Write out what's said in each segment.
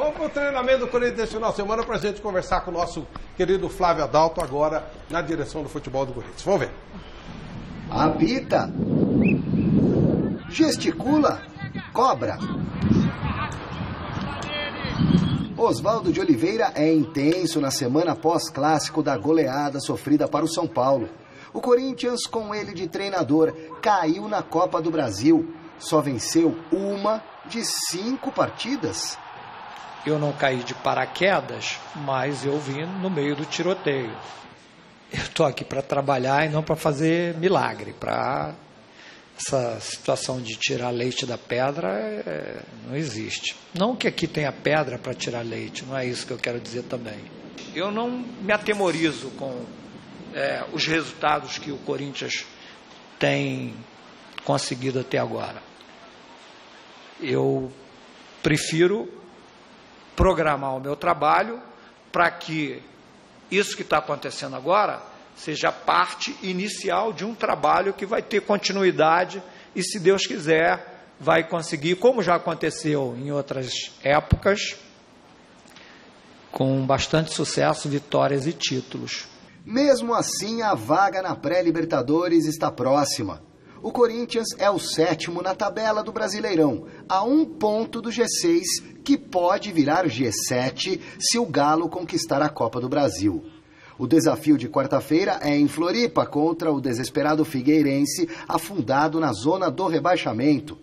Vamos para o treinamento do Corinthians final de semana para a gente conversar com o nosso querido Flávio Adalto agora na direção do futebol do Corinthians. Vamos ver. Apita. Gesticula. Cobra. Oswaldo de Oliveira é intenso na semana pós-clássico da goleada sofrida para o São Paulo. O Corinthians, com ele de treinador, caiu na Copa do Brasil. Só venceu uma de cinco partidas. Eu não caí de paraquedas, mas eu vim no meio do tiroteio. Eu estou aqui para trabalhar e não para fazer milagre, para essa situação de tirar leite da pedra é, não existe. Não que aqui tenha pedra para tirar leite, não é isso que eu quero dizer também. Eu não me atemorizo com é, os resultados que o Corinthians tem conseguido até agora. Eu prefiro programar o meu trabalho para que isso que está acontecendo agora seja parte inicial de um trabalho que vai ter continuidade e, se Deus quiser, vai conseguir, como já aconteceu em outras épocas, com bastante sucesso, vitórias e títulos. Mesmo assim, a vaga na pré-Libertadores está próxima. O Corinthians é o sétimo na tabela do Brasileirão, a um ponto do G6, que pode virar G7 se o Galo conquistar a Copa do Brasil. O desafio de quarta-feira é em Floripa contra o desesperado Figueirense, afundado na zona do rebaixamento.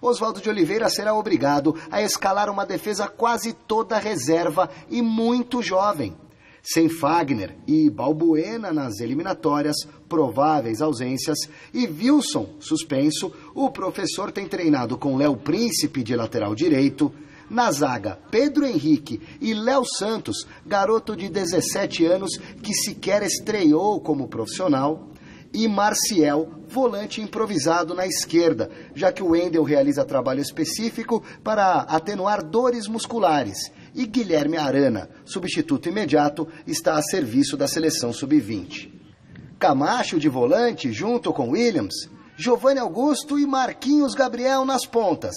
Oswaldo de Oliveira será obrigado a escalar uma defesa quase toda reserva e muito jovem. Sem Fagner e Balbuena nas eliminatórias, prováveis ausências, e Wilson suspenso, o professor tem treinado com Léo Príncipe de lateral direito, na zaga, Pedro Henrique e Léo Santos, garoto de 17 anos que sequer estreou como profissional. E Marciel, volante improvisado na esquerda, já que o Wendel realiza trabalho específico para atenuar dores musculares. E Guilherme Arana, substituto imediato, está a serviço da seleção sub-20. Camacho de volante, junto com Williams, Giovanni Augusto e Marquinhos Gabriel nas pontas.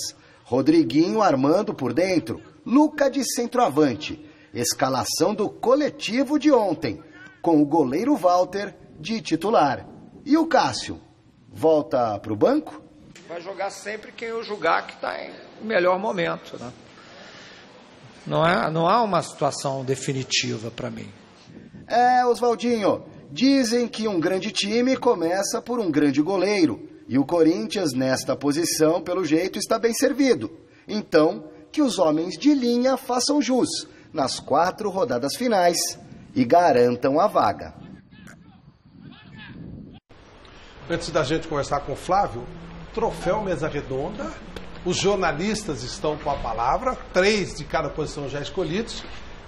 Rodriguinho armando por dentro, Luca de centroavante. Escalação do coletivo de ontem, com o goleiro Walter de titular. E o Cássio? Volta para o banco? Vai jogar sempre quem eu julgar que está em melhor momento. Né? Não, é, não há uma situação definitiva para mim. É, Oswaldinho, dizem que um grande time começa por um grande goleiro. E o Corinthians, nesta posição, pelo jeito, está bem servido. Então, que os homens de linha façam jus nas quatro rodadas finais e garantam a vaga. Antes da gente conversar com o Flávio, troféu mesa redonda. Os jornalistas estão com a palavra, três de cada posição já escolhidos.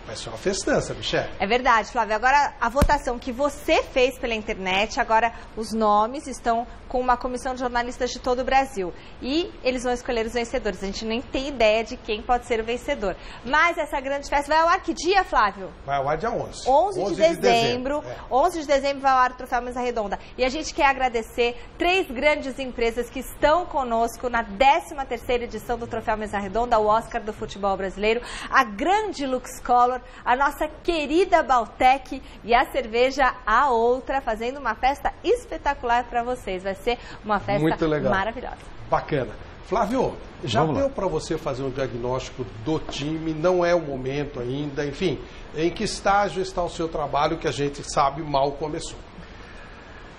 Vai ser uma festança, Michelle. É verdade, Flávio. Agora, a votação que você fez pela internet, agora os nomes estão com uma comissão de jornalistas de todo o Brasil. E eles vão escolher os vencedores. A gente nem tem ideia de quem pode ser o vencedor. Mas essa grande festa vai ao ar que dia, Flávio? Vai ao ar dia 11. 11, 11 de, de dezembro. É. 11 de dezembro vai ao ar o Troféu Mesa Redonda. E a gente quer agradecer três grandes empresas que estão conosco na 13ª edição do Troféu Mesa Redonda, o Oscar do Futebol Brasileiro, a grande Lux Color, a nossa querida Baltec e a cerveja A Outra, fazendo uma festa espetacular para vocês. Vai ser uma festa maravilhosa. Bacana. Flávio, já Vamos deu para você fazer um diagnóstico do time? Não é o momento ainda, enfim, em que estágio está o seu trabalho que a gente sabe mal começou?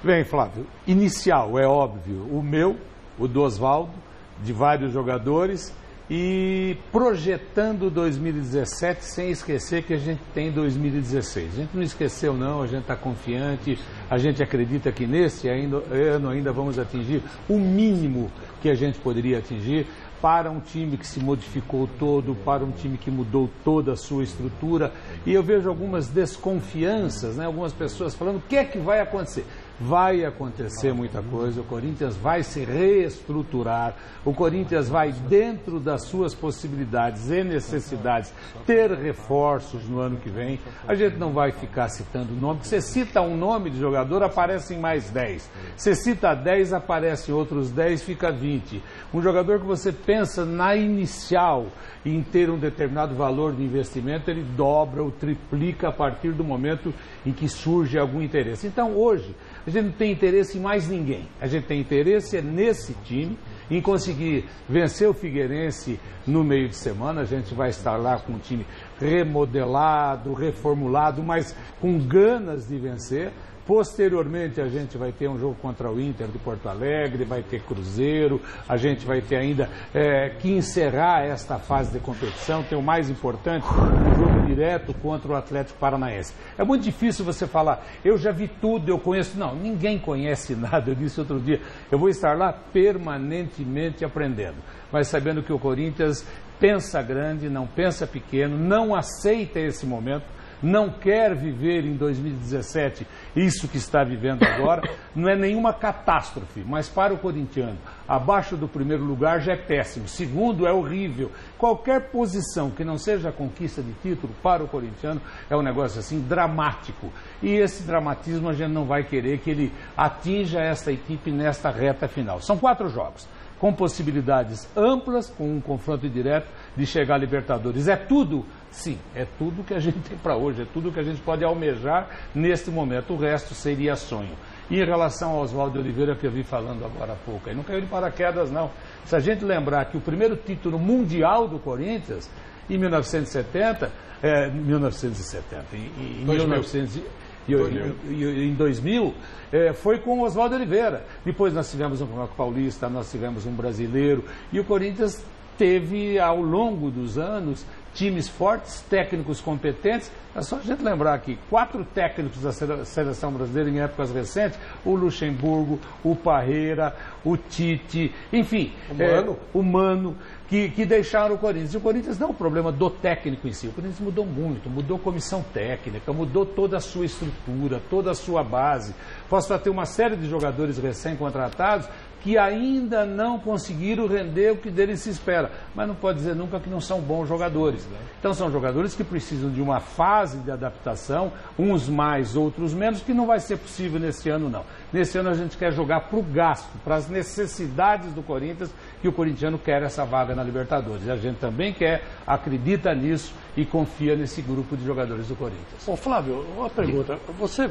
Bem, Flávio, inicial é óbvio, o meu, o do Oswaldo, de vários jogadores e projetando 2017 sem esquecer que a gente tem 2016. A gente não esqueceu não, a gente está confiante, a gente acredita que nesse ano ainda vamos atingir o mínimo que a gente poderia atingir para um time que se modificou todo, para um time que mudou toda a sua estrutura. E eu vejo algumas desconfianças, né? algumas pessoas falando o que é que vai acontecer. Vai acontecer muita coisa, o Corinthians vai se reestruturar, o Corinthians vai, dentro das suas possibilidades e necessidades, ter reforços no ano que vem. A gente não vai ficar citando nome, você cita um nome de jogador, aparecem mais 10. Você cita 10, aparecem outros 10, fica 20. Um jogador que você pensa na inicial em ter um determinado valor de investimento, ele dobra ou triplica a partir do momento em que surge algum interesse. Então, hoje, a gente não tem interesse em mais ninguém. A gente tem interesse é nesse time, em conseguir vencer o Figueirense no meio de semana. A gente vai estar lá com um time remodelado, reformulado, mas com ganas de vencer. Posteriormente, a gente vai ter um jogo contra o Inter de Porto Alegre, vai ter Cruzeiro, a gente vai ter ainda é, que encerrar esta fase de competição. Tem o mais importante, um jogo direto contra o Atlético Paranaense. É muito difícil você falar, eu já vi tudo, eu conheço. Não, ninguém conhece nada. Eu disse outro dia, eu vou estar lá permanentemente aprendendo, mas sabendo que o Corinthians pensa grande, não pensa pequeno, não aceita esse momento não quer viver em 2017 isso que está vivendo agora, não é nenhuma catástrofe, mas para o corintiano, abaixo do primeiro lugar já é péssimo, segundo é horrível. Qualquer posição que não seja a conquista de título para o corintiano é um negócio assim dramático. E esse dramatismo a gente não vai querer que ele atinja esta equipe nesta reta final. São quatro jogos com possibilidades amplas, com um confronto direto de chegar à Libertadores. É tudo? Sim, é tudo que a gente tem para hoje, é tudo que a gente pode almejar neste momento. O resto seria sonho. E em relação ao Oswaldo Oliveira, que eu vi falando agora há pouco, ele não caiu de paraquedas, não. Se a gente lembrar que o primeiro título mundial do Corinthians, em 1970, é, 1970, em, em 1900 em 2000, é, foi com o Oswaldo Oliveira. Depois nós tivemos um paulista, nós tivemos um brasileiro, e o Corinthians teve, ao longo dos anos, times fortes, técnicos competentes. É só a gente lembrar aqui, quatro técnicos da seleção brasileira em épocas recentes, o Luxemburgo, o Parreira, o Tite, enfim, o Mano, é, o Mano que, que deixaram o Corinthians. E o Corinthians não é um problema do técnico em si, o Corinthians mudou muito, mudou comissão técnica, mudou toda a sua estrutura, toda a sua base. Posso ter uma série de jogadores recém-contratados que ainda não conseguiram render o que deles se espera. Mas não pode dizer nunca que não são bons jogadores. Então são jogadores que precisam de uma fase de adaptação, uns mais, outros menos, que não vai ser possível nesse ano não. Nesse ano a gente quer jogar para o gasto, para as necessidades do Corinthians, que o corintiano quer essa vaga na Libertadores. E a gente também quer, acredita nisso e confia nesse grupo de jogadores do Corinthians. Ô Flávio, uma pergunta. Você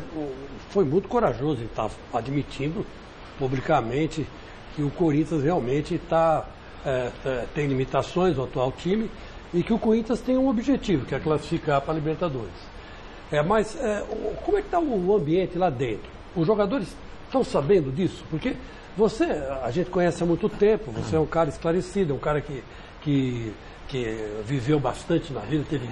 foi muito corajoso em estar admitindo publicamente que o Corinthians realmente tá, é, é, tem limitações, o atual time, e que o Corinthians tem um objetivo, que é classificar para a Libertadores. É, mas é, como é que está o ambiente lá dentro? Os jogadores estão sabendo disso? Porque você, a gente conhece há muito tempo, você é um cara esclarecido, é um cara que, que, que viveu bastante na vida, teve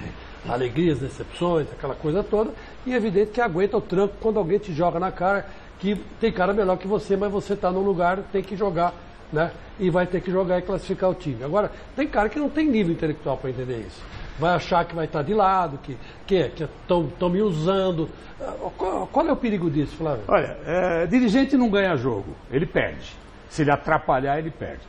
alegrias, decepções, aquela coisa toda, e é evidente que aguenta o tranco quando alguém te joga na cara que tem cara melhor que você, mas você está num lugar, tem que jogar, né? E vai ter que jogar e classificar o time. Agora, tem cara que não tem nível intelectual para entender isso. Vai achar que vai estar tá de lado, que estão que, que me usando. Qual, qual, é o perigo disso, Flávio? Olha, é, dirigente não ganha jogo, ele perde. Se ele atrapalhar, ele perde.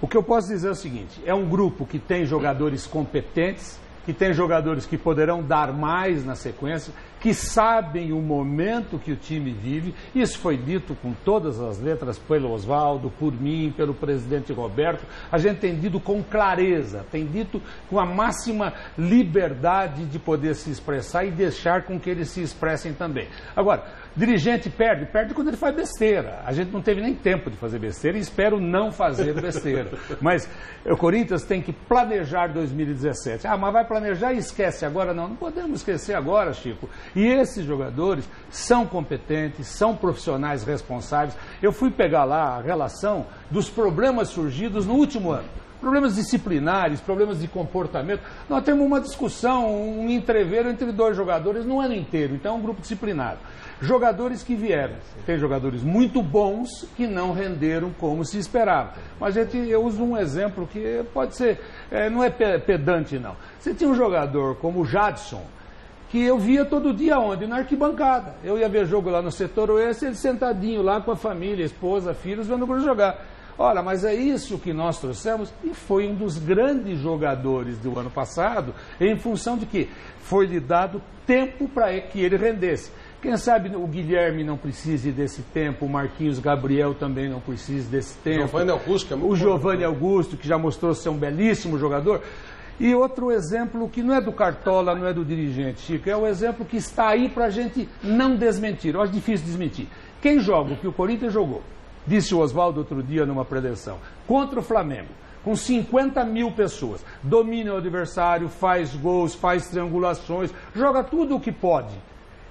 O que eu posso dizer é o seguinte: é um grupo que tem jogadores competentes, que tem jogadores que poderão dar mais na sequência, que sabem o momento que o time vive. Isso foi dito com todas as letras pelo Oswaldo, por mim, pelo presidente Roberto. A gente tem dito com clareza, tem dito com a máxima liberdade de poder se expressar e deixar com que eles se expressem também. Agora, Dirigente perde, perde quando ele faz besteira. A gente não teve nem tempo de fazer besteira e espero não fazer besteira. mas o Corinthians tem que planejar 2017. Ah, mas vai planejar e esquece agora? Não, não podemos esquecer agora, Chico. E esses jogadores são competentes, são profissionais responsáveis. Eu fui pegar lá a relação dos problemas surgidos no último ano problemas disciplinares, problemas de comportamento. Nós temos uma discussão, um entreveiro entre dois jogadores no ano inteiro, então é um grupo disciplinado. Jogadores que vieram. Tem jogadores muito bons que não renderam como se esperava. Mas gente, eu uso um exemplo que pode ser, é, não é pedante não. Você tinha um jogador como o Jadson, que eu via todo dia onde? Na arquibancada. Eu ia ver jogo lá no setor oeste, ele sentadinho lá com a família, esposa, filhos, vendo o Grupo jogar. Olha, mas é isso que nós trouxemos e foi um dos grandes jogadores do ano passado, em função de que foi lhe dado tempo para que ele rendesse. Quem sabe o Guilherme não precise desse tempo, o Marquinhos Gabriel também não precise desse tempo. Giovanni Augusto, que é muito o Giovanni Augusto, que já mostrou ser um belíssimo jogador. E outro exemplo que não é do Cartola, não é do dirigente, Chico, é o exemplo que está aí para a gente não desmentir. Eu acho difícil desmentir. Quem joga o que o Corinthians jogou, disse o Oswaldo outro dia numa preleção, contra o Flamengo, com 50 mil pessoas, domina o adversário, faz gols, faz triangulações, joga tudo o que pode.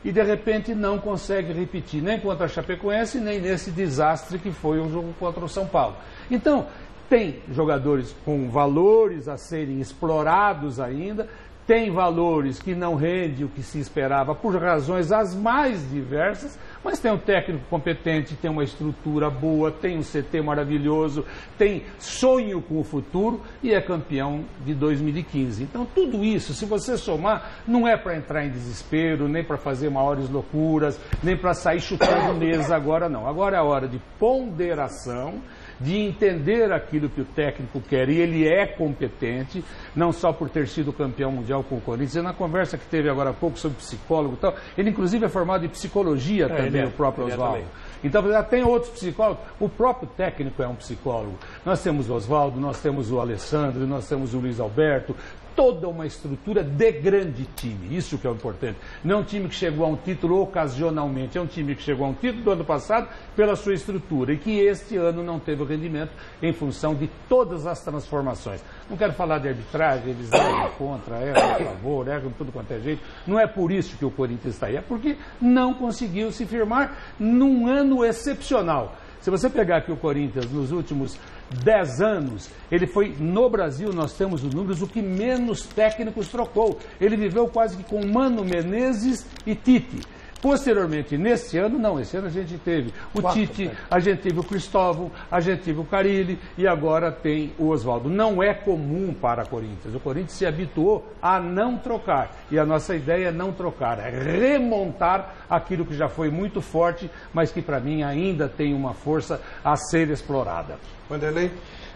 E de repente não consegue repetir, nem contra a Chapecoense, nem nesse desastre que foi o jogo contra o São Paulo. Então, tem jogadores com valores a serem explorados ainda, tem valores que não rende o que se esperava por razões as mais diversas, mas tem um técnico competente, tem uma estrutura boa, tem um CT maravilhoso, tem sonho com o futuro e é campeão de 2015. Então, tudo isso, se você somar, não é para entrar em desespero, nem para fazer maiores loucuras, nem para sair chutando mesa agora, não. Agora é a hora de ponderação de entender aquilo que o técnico quer e ele é competente, não só por ter sido campeão mundial com o Corinthians. E na conversa que teve agora há pouco sobre psicólogo e tal, ele inclusive é formado em psicologia é, também, é, o próprio Oswaldo. Então, tem outros psicólogos, o próprio técnico é um psicólogo. Nós temos o Oswaldo, nós temos o Alessandro, nós temos o Luiz Alberto, toda uma estrutura de grande time. Isso que é o importante. Não é um time que chegou a um título ocasionalmente, é um time que chegou a um título do ano passado pela sua estrutura e que este ano não teve o rendimento em função de todas as transformações. Não quero falar de arbitragem, eles erram contra, erram a favor, erram tudo quanto é jeito. Não é por isso que o Corinthians está aí, é porque não conseguiu se firmar num ano excepcional. Se você pegar aqui o Corinthians nos últimos 10 anos, ele foi, no Brasil, nós temos os números, o que menos técnicos trocou. Ele viveu quase que com Mano Menezes e Tite. Posteriormente, nesse ano, não, esse ano a gente teve o Quatro, Tite, a gente teve o Cristóvão, a gente teve o Carilli e agora tem o Oswaldo. Não é comum para a Corinthians. O Corinthians se habituou a não trocar. E a nossa ideia é não trocar, é remontar aquilo que já foi muito forte, mas que para mim ainda tem uma força a ser explorada. Vanderlei?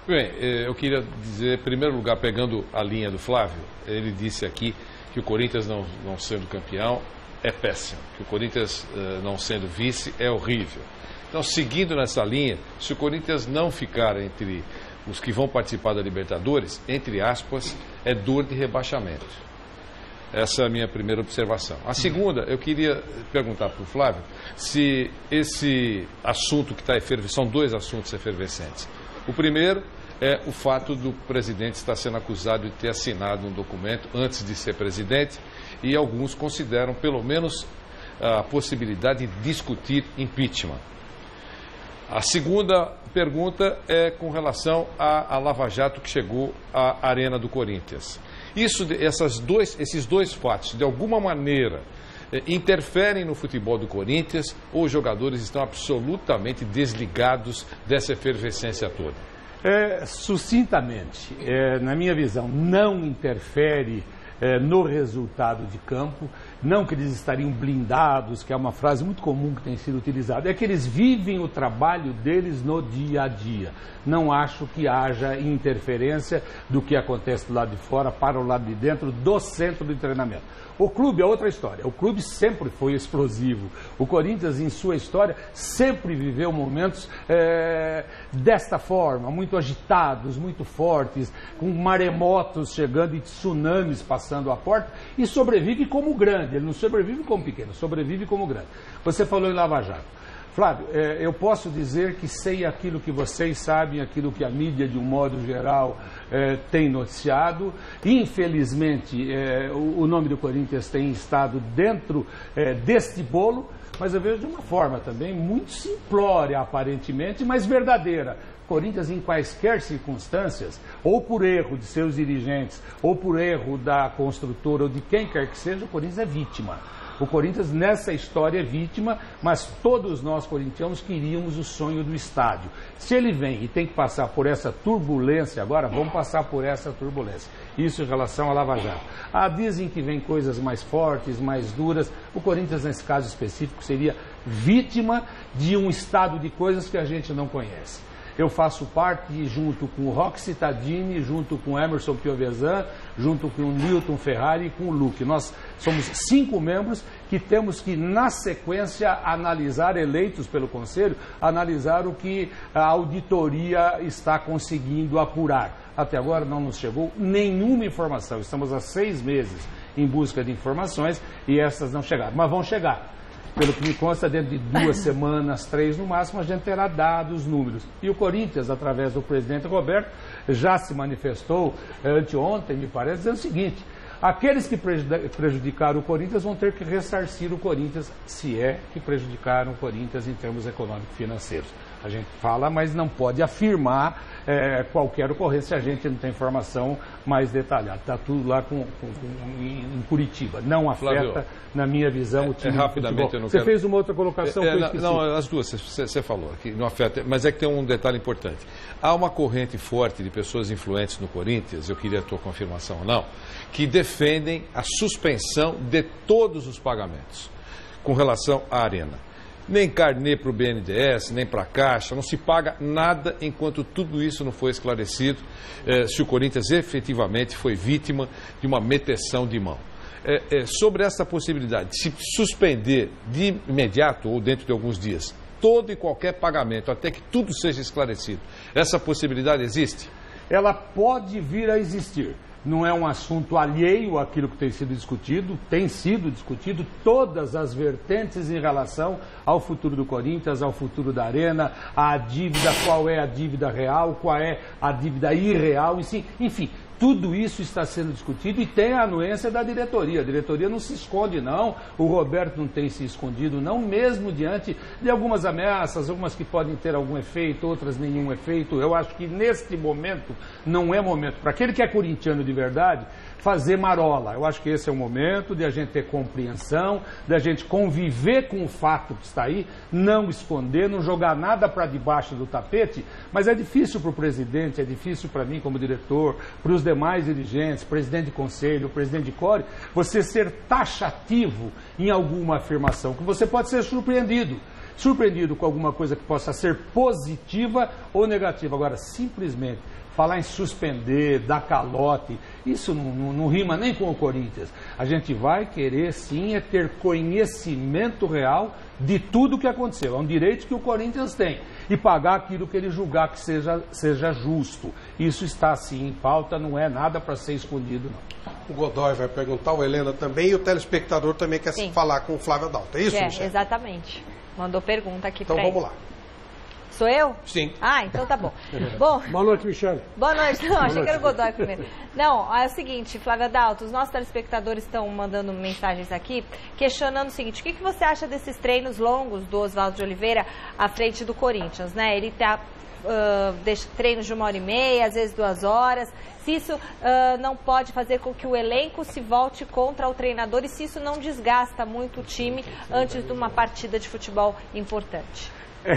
Bem, eh, eu queria dizer, em primeiro lugar, pegando a linha do Flávio, ele disse aqui que o Corinthians não, não sendo campeão é péssimo, que o Corinthians uh, não sendo vice é horrível. Então, seguindo nessa linha, se o Corinthians não ficar entre os que vão participar da Libertadores, entre aspas, é dor de rebaixamento. Essa é a minha primeira observação. A segunda, eu queria perguntar para o Flávio se esse assunto que está efervescente, são dois assuntos efervescentes. O primeiro é o fato do presidente estar sendo acusado de ter assinado um documento antes de ser presidente e alguns consideram pelo menos a possibilidade de discutir impeachment. A segunda pergunta é com relação à, Lava Jato que chegou à Arena do Corinthians. Isso, essas dois, esses dois fatos, de alguma maneira, eh, interferem no futebol do Corinthians ou os jogadores estão absolutamente desligados dessa efervescência toda? É, sucintamente, é, na minha visão, não interfere no resultado de campo. Não que eles estariam blindados, que é uma frase muito comum que tem sido utilizada, é que eles vivem o trabalho deles no dia a dia. Não acho que haja interferência do que acontece do lado de fora para o lado de dentro do centro de treinamento. O clube é outra história. O clube sempre foi explosivo. O Corinthians, em sua história, sempre viveu momentos é, desta forma, muito agitados, muito fortes, com maremotos chegando e tsunamis passando à porta, e sobrevive como grande. Ele não sobrevive como pequeno, sobrevive como grande. Você falou em Lava Jato. Flávio, é, eu posso dizer que sei aquilo que vocês sabem, aquilo que a mídia, de um modo geral, é, tem noticiado. Infelizmente, é, o, o, nome do Corinthians tem estado dentro é, deste bolo, mas eu vejo de uma forma também muito simplória, aparentemente, mas verdadeira. Corinthians, em quaisquer circunstâncias, ou por erro de seus dirigentes, ou por erro da construtora, ou de quem quer que seja, o Corinthians é vítima. O Corinthians nessa história é vítima, mas todos nós corintianos queríamos o sonho do estádio. Se ele vem e tem que passar por essa turbulência agora, vamos passar por essa turbulência. Isso em relação à Lava Jato. Ah, dizem que vem coisas mais fortes, mais duras. O Corinthians, nesse caso específico, seria vítima de um estado de coisas que a gente não conhece. Eu faço parte, junto com o Rock Cittadini, junto com o Emerson Piovesan, junto com o Newton Ferrari e com o Luke. Nós somos cinco membros que temos que, na sequência, analisar, eleitos pelo Conselho, analisar o que a auditoria está conseguindo apurar. Até agora não nos chegou nenhuma informação. Estamos há seis meses em busca de informações e essas não chegaram. Mas vão chegar. Pelo que me consta, dentro de duas semanas, três no máximo, a gente terá dados, números. E o Corinthians, através do presidente Roberto, já se manifestou eh, anteontem, me parece, dizendo o seguinte: aqueles que prejudicaram o Corinthians vão ter que ressarcir o Corinthians, se é que prejudicaram o Corinthians em termos econômicos financeiros. A gente fala, mas não pode afirmar é, qualquer ocorrência, a gente não tem informação mais detalhada. Está tudo lá com, com, com, em Curitiba. Não afeta, Flávio, na minha visão, é, o time é, rapidamente, Você quero... fez uma outra colocação é, é Não, as duas, você, você falou, que não afeta, mas é que tem um detalhe importante. Há uma corrente forte de pessoas influentes no Corinthians, eu queria a tua confirmação ou não, que defendem a suspensão de todos os pagamentos com relação à arena nem carnê para o BNDES, nem para a Caixa, não se paga nada enquanto tudo isso não for esclarecido, eh, se o Corinthians efetivamente foi vítima de uma meteção de mão. Eh, eh, sobre essa possibilidade de se suspender de imediato ou dentro de alguns dias todo e qualquer pagamento, até que tudo seja esclarecido, essa possibilidade existe? Ela pode vir a existir não é um assunto alheio àquilo que tem sido discutido, tem sido discutido todas as vertentes em relação ao futuro do Corinthians, ao futuro da Arena, à dívida, qual é a dívida real, qual é a dívida irreal, enfim, tudo isso está sendo discutido e tem a anuência da diretoria. A diretoria não se esconde, não. O Roberto não tem se escondido, não, mesmo diante de algumas ameaças, algumas que podem ter algum efeito, outras nenhum efeito. Eu acho que neste momento não é momento. Para aquele que é corintiano de verdade, fazer marola. Eu acho que esse é o momento de a gente ter compreensão, de a gente conviver com o fato que está aí, não esconder, não jogar nada para debaixo do tapete, mas é difícil para o presidente, é difícil para mim como diretor, para os demais dirigentes, presidente de conselho, presidente de core, você ser taxativo em alguma afirmação, que você pode ser surpreendido surpreendido com alguma coisa que possa ser positiva ou negativa. Agora, simplesmente falar em suspender, dar calote, isso não, não, não, rima nem com o Corinthians. A gente vai querer sim é ter conhecimento real de tudo o que aconteceu. É um direito que o Corinthians tem. E pagar aquilo que ele julgar que seja, seja justo. Isso está sim em pauta, não é nada para ser escondido, não. O Godoy vai perguntar, o Helena também, e o telespectador também quer sim. falar com o Flávio Adalto. É isso, é, Exatamente. Mandou pergunta aqui então, para Então vamos lá. Sou eu? Sim. Ah, então tá bom. bom Boa noite, Michele. Boa noite. Não, Boa achei noite. que era o Godoy primeiro. Não, é o seguinte, Flávia Dalto, os nossos telespectadores estão mandando mensagens aqui questionando o seguinte, o que, que você acha desses treinos longos do Oswaldo de Oliveira à frente do Corinthians, né? Ele tá Uh, deixa treinos de uma hora e meia, às vezes duas horas. Se isso uh, não pode fazer com que o elenco se volte contra o treinador e se isso não desgasta muito o time antes de uma partida de futebol importante. É,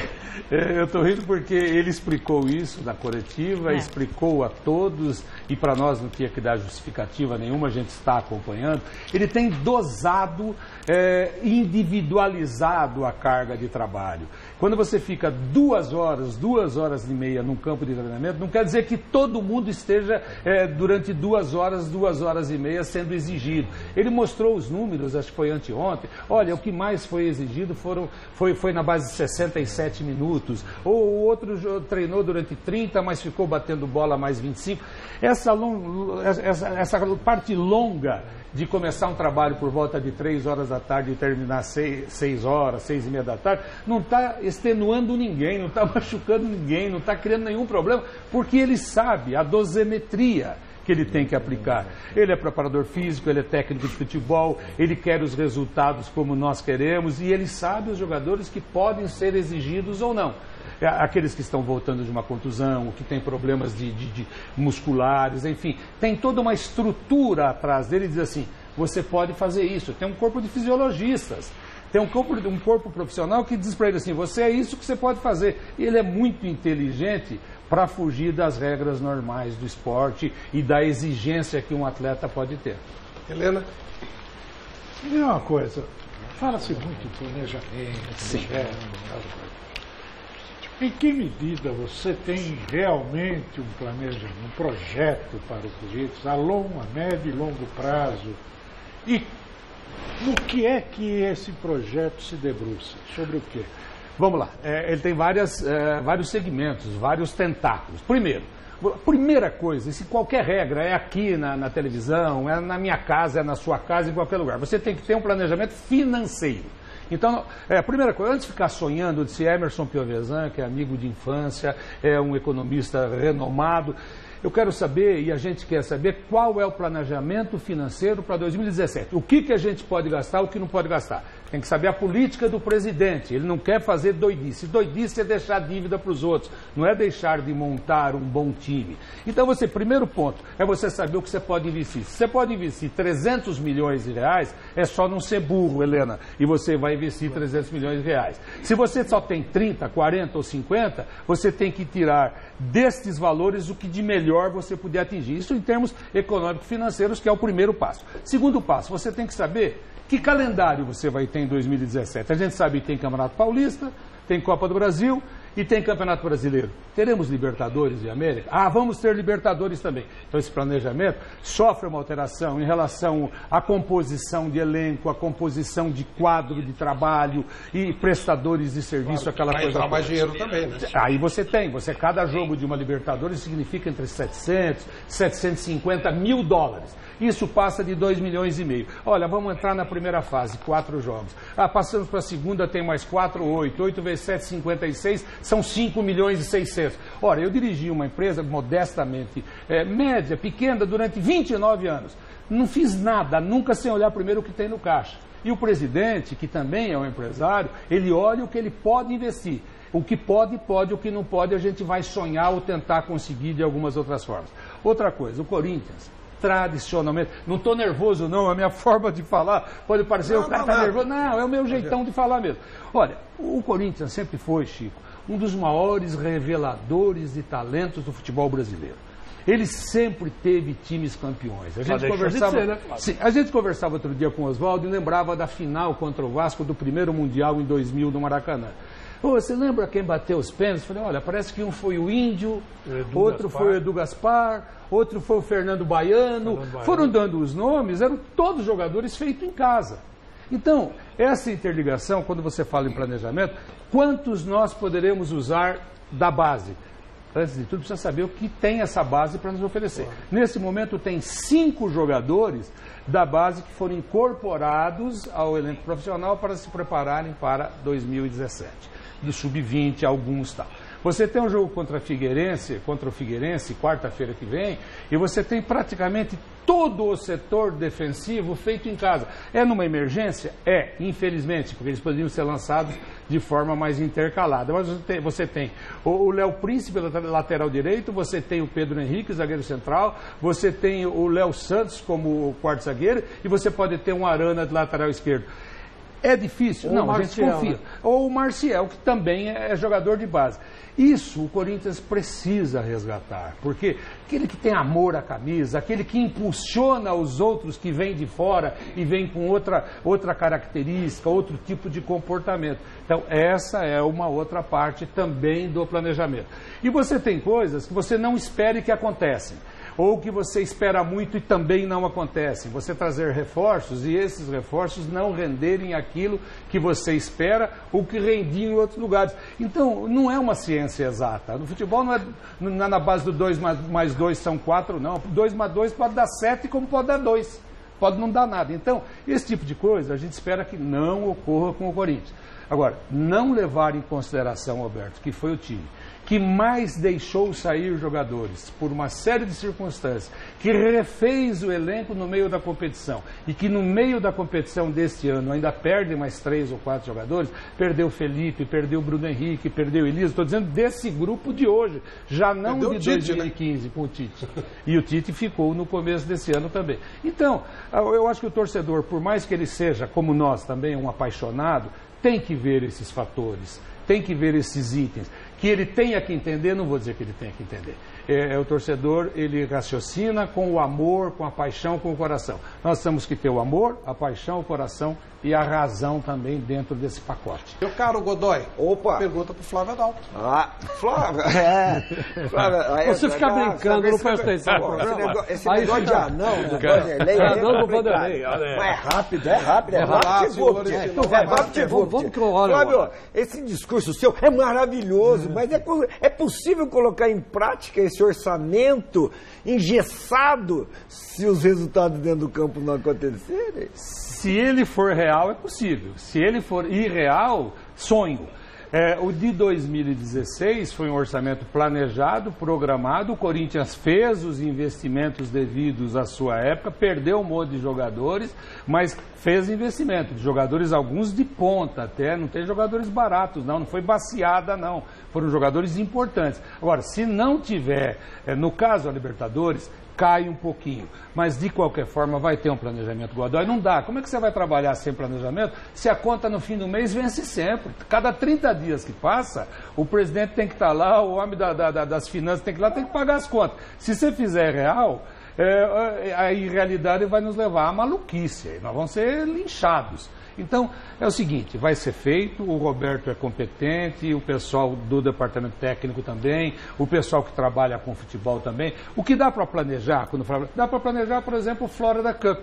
é, eu estou rindo porque ele explicou isso na coletiva, é. explicou a todos e para nós não tinha que dar justificativa nenhuma, a gente está acompanhando. Ele tem dosado, é, individualizado a carga de trabalho. Quando você fica duas horas, duas horas e meia num campo de treinamento, não quer dizer que todo mundo esteja é, durante duas horas, duas horas e meia sendo exigido. Ele mostrou os números, acho que foi anteontem. Olha, o que mais foi exigido foram, foi, foi na base de 67 minutos. Ou o outro treinou durante 30, mas ficou batendo bola mais 25. Essa, essa, essa parte longa de começar um trabalho por volta de três horas da tarde e terminar seis, seis horas, seis e meia da tarde, não está extenuando ninguém, não está machucando ninguém, não está criando nenhum problema, porque ele sabe a dosimetria que ele tem que aplicar. Ele é preparador físico, ele é técnico de futebol, ele quer os resultados como nós queremos e ele sabe os jogadores que podem ser exigidos ou não. É, aqueles que estão voltando de uma contusão, que têm problemas de, de, de musculares, enfim, tem toda uma estrutura atrás dele, diz assim, você pode fazer isso. Tem um corpo de fisiologistas. Tem um corpo, um corpo profissional que diz para ele assim: você é isso que você pode fazer. E ele é muito inteligente para fugir das regras normais do esporte e da exigência que um atleta pode ter. Helena? Me uma coisa, fala-se muito em planejamento, Sim. É, em que medida você tem realmente um planejamento, um projeto para o Corinthians a longo, a médio e longo prazo? E no que é que esse projeto se debruça? Sobre o quê? Vamos lá. É, ele tem várias, é, vários segmentos, vários tentáculos. Primeiro, primeira coisa, se qualquer regra é aqui na, na, televisão, é na minha casa, é na sua casa, em qualquer lugar, você tem que ter um planejamento financeiro. Então, é, a primeira coisa, antes de ficar sonhando, disse Emerson Piovesan, que é amigo de infância, é um economista renomado, eu quero saber, e a gente quer saber, qual é o planejamento financeiro para 2017. O que, que a gente pode gastar, o que não pode gastar. Tem que saber a política do presidente. Ele não quer fazer doidice. Doidice é deixar dívida para os outros, não é deixar de montar um bom time. Então, você, primeiro ponto, é você saber o que você pode investir. Se você pode investir 300 milhões de reais, é só não ser burro, Helena, e você vai investir 300 milhões de reais. Se você só tem 30, 40 ou 50, você tem que tirar destes valores o que de melhor você puder atingir. Isso em termos econômico-financeiros, que é o primeiro passo. Segundo passo, você tem que saber que calendário você vai ter em 2017? A gente sabe que tem Campeonato Paulista, tem Copa do Brasil e tem Campeonato Brasileiro. Teremos Libertadores e América? Ah, vamos ter Libertadores também. Então, esse planejamento sofre uma alteração em relação à composição de elenco, à composição de quadro de trabalho e prestadores de serviço, claro, aquela coisa. Vai mais dinheiro também, né? Aí você tem, você cada jogo de uma Libertadores significa entre 700 e 750 mil dólares. Isso passa de 2 milhões e meio. Olha, vamos entrar na primeira fase, quatro jogos. Ah, passamos para a segunda, tem mais 4, 8. 8 vezes 7, 56, são 5 milhões e 600. Ora, eu dirigi uma empresa modestamente é, média, pequena, durante 29 anos. Não fiz nada, nunca sem olhar primeiro o que tem no caixa. E o presidente, que também é um empresário, ele olha o que ele pode investir. O que pode, pode, o que não pode, a gente vai sonhar ou tentar conseguir de algumas outras formas. Outra coisa, o Corinthians tradicionalmente. Não estou nervoso, não, a minha forma de falar pode parecer não, o cara está nervoso. Não, é o meu jeitão de falar mesmo. Olha, o Corinthians sempre foi, Chico, um dos maiores reveladores de talentos do futebol brasileiro. Ele sempre teve times campeões. A gente, conversava, ser, né? sim, a gente conversava outro dia com o Oswaldo e lembrava da final contra o Vasco do primeiro Mundial em 2000 no Maracanã. Você lembra quem bateu os pênaltis? Falei, olha, parece que um foi o Índio, Edu outro Gaspar. foi o Edu Gaspar, outro foi o Fernando Baiano. Fernando Baiano. Foram dando os nomes, eram todos jogadores feitos em casa. Então, essa interligação, quando você fala em planejamento, quantos nós poderemos usar da base? Antes de tudo, precisa saber o que tem essa base para nos oferecer. Nesse momento, tem cinco jogadores da base que foram incorporados ao elenco profissional para se prepararem para 2017 do sub-20, alguns tal. Você tem um jogo contra a Figueirense, contra o Figueirense, quarta-feira que vem, e você tem praticamente todo o setor defensivo feito em casa. É numa emergência? É, infelizmente, porque eles poderiam ser lançados de forma mais intercalada. Mas você tem, você tem o Léo Príncipe, lateral direito, você tem o Pedro Henrique, zagueiro central, você tem o Léo Santos como quarto zagueiro, e você pode ter um Arana de lateral esquerdo. É difícil? Ou Não, a gente confia. Né? Ou o Marcial, que também é jogador de base. Isso o Corinthians precisa resgatar, porque aquele que tem amor à camisa, aquele que impulsiona os outros que vêm de fora e vêm com outra, outra característica, outro tipo de comportamento. Então, essa é uma outra parte também do planejamento. E você tem coisas que você não espere que acontecem ou que você espera muito e também não acontecem. Você trazer reforços e esses reforços não renderem aquilo que você espera ou que rendiam em outros lugares. Então, não é uma ciência exata. No futebol não é, não é na base do 2 mais 2 são 4, não. 2 mais 2 pode dar 7 como pode dar 2. Pode não dar nada. Então, esse tipo de coisa a gente espera que não ocorra com o Corinthians. Agora, não levar em consideração, Roberto, que foi o time que mais deixou sair jogadores por uma série de circunstâncias, que refez o elenco no meio da competição e que no meio da competição deste ano ainda perde mais três ou quatro jogadores, perdeu Felipe, perdeu Bruno Henrique, perdeu Elisa, estou dizendo desse grupo de hoje, já não Perdeu de Tite, 2015 com o Tite. E o Tite ficou no começo desse ano também. Então, eu acho que o torcedor, por mais que ele seja, como nós também, um apaixonado, tem que ver esses fatores, tem que ver esses itens. Que ele tenha que entender, não vou dizer que ele tenha que entender. É, é, o torcedor, ele raciocina com o amor, com a paixão, com o coração. Nós temos que ter o amor, a paixão, o coração e a razão também dentro desse pacote. Meu caro Godoy, Opa! pergunta pro Flávio Adalto. Ah, Flávio, é. Flávio, aí Você é fica brincando, não presta atenção. Esse negócio, de anão do Cara, Vanderlei é é complicado. Não é rápido, é rápido, é lá, rápido. É, é rápido, bater. Vamos que eu olho Flávio, esse discurso seu é maravilhoso, mas é, é possível colocar em prática esse orçamento engessado se os resultados dentro do campo não acontecerem? Se ele for real, é possível. Se ele for irreal, sonho. É, o de 2016 foi um orçamento planejado, programado. O Corinthians fez os investimentos devidos à sua época, perdeu um monte de jogadores, mas fez investimento. Jogadores, alguns de ponta até, não tem jogadores baratos, não, não foi baseada, não. Foram jogadores importantes. Agora, se não tiver, é, no caso a Libertadores, cai um pouquinho. Mas, de qualquer forma, vai ter um planejamento Godoy. Não dá. Como é que você vai trabalhar sem planejamento se a conta no fim do mês vence sempre? Cada 30 dias que passa, o presidente tem que estar lá, o homem da- da- das finanças tem que ir lá, tem que pagar as contas. Se você fizer real, é, é, a irrealidade vai nos levar à maluquice. Nós vamos ser linchados. Então, é o seguinte, vai ser feito, o Roberto é competente, o pessoal do departamento técnico também, o pessoal que trabalha com futebol também. O que dá para planejar, quando fala, dá para planejar, por exemplo, o Florida Cup.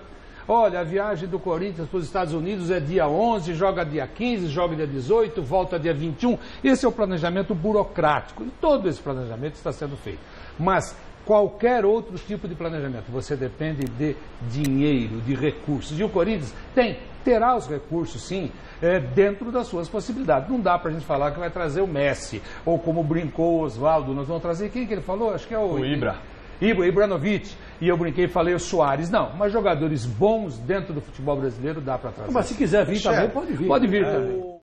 Olha, a viagem do Corinthians para os Estados Unidos é dia 11, joga dia 15, joga dia 18, volta dia 21. Esse é o planejamento burocrático. E todo esse planejamento está sendo feito. Mas qualquer outro tipo de planejamento, você depende de dinheiro, de recursos. E o Corinthians tem, terá os recursos, sim, é, dentro das suas possibilidades. Não dá para a gente falar que vai trazer o Messi, ou como brincou o Oswaldo, nós vamos trazer quem que ele falou? Acho que é o, O Ibra. Ibra, Ibranovic, e eu brinquei e falei o Soares. Não, mas jogadores bons dentro do futebol brasileiro dá para trazer. Mas se quiser vir também, pode vir. Pode vir É. também.